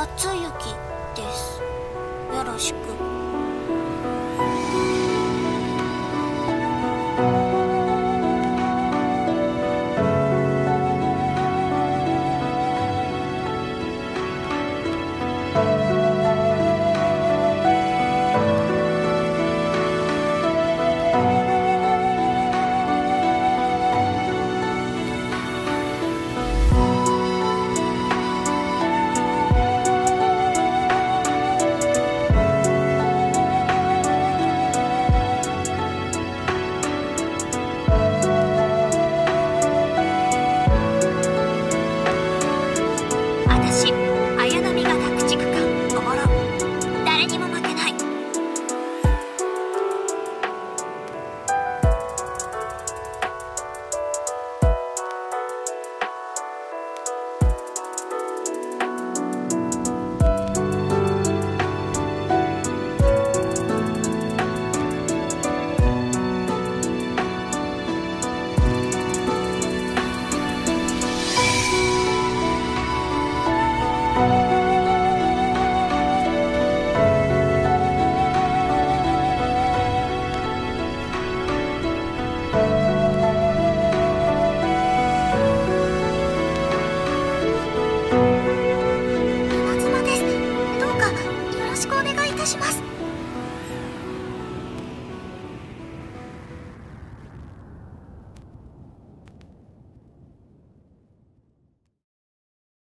初雪です。よろしく。私します。